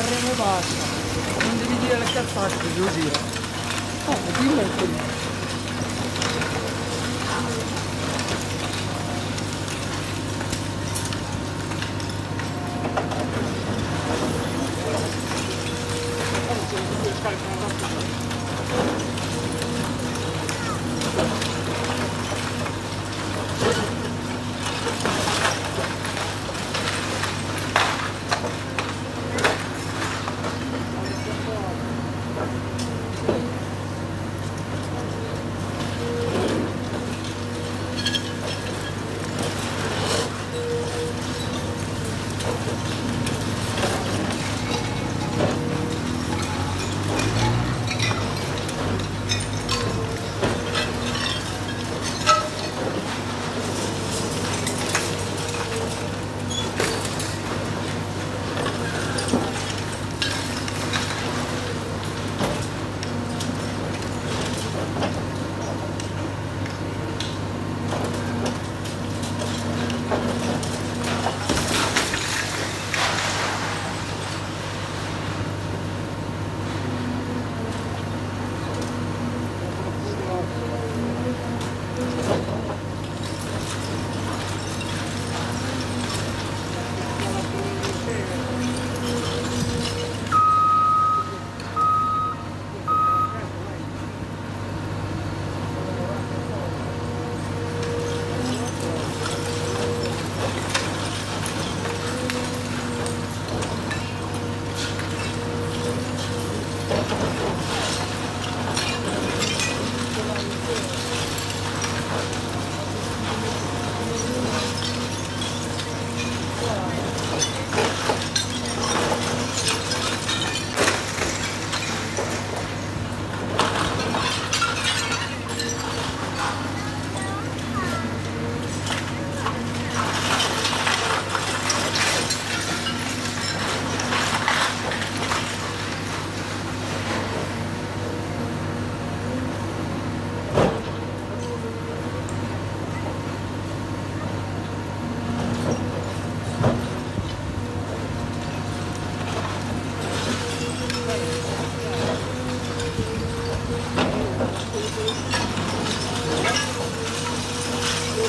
terreno basta. Non devi dire le cazzate che devo dire. Ah, dillo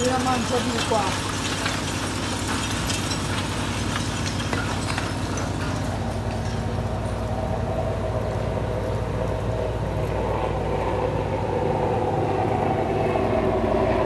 你要妈你叫壁